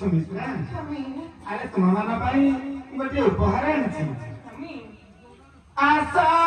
শুনিস না আরে তোমার বাবাই গোটে উপহার আনিছি আশা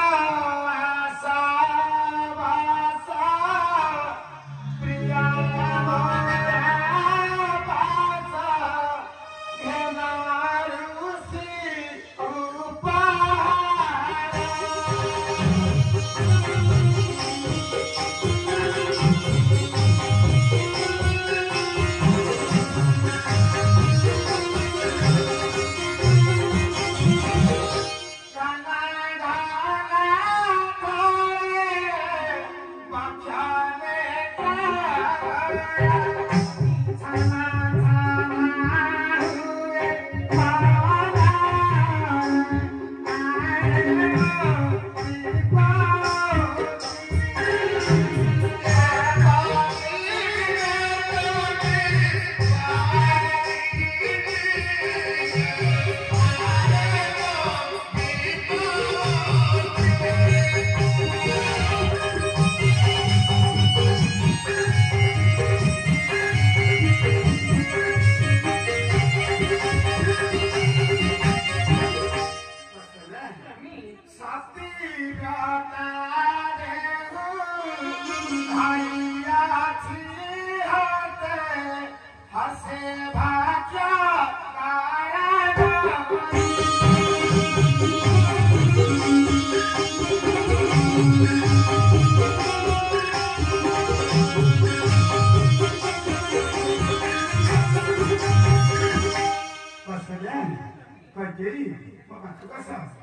Vai, querido, vai, vai, vai, vai, vai.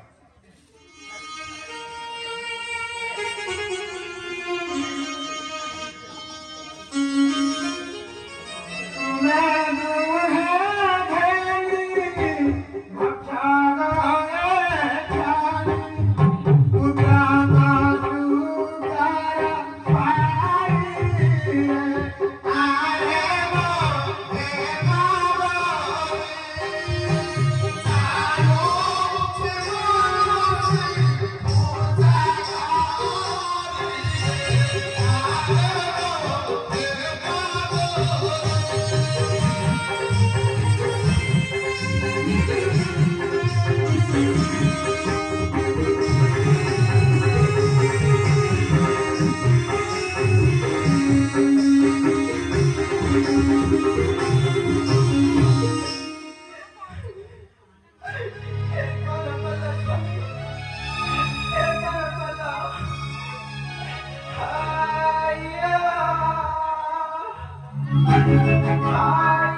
I